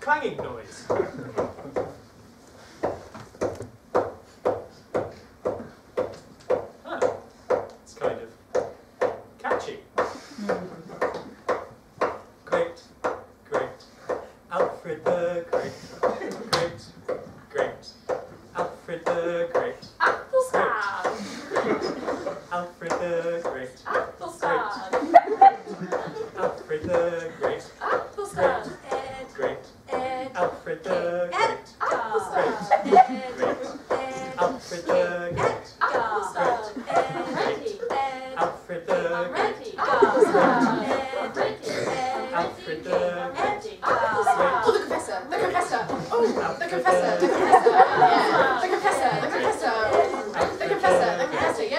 clanging noise. Huh. It's kind of catchy. Great, great. Alfred the Great. Great, great. Alfred the Great. Athelstan. Alfred the Great. Athelstan. Alfred the Great. Athelstan. Up with the the the the. Oh, the confessor. The confessor. The confessor. The confessor. The confessor. The confessor. The confessor. The confessor.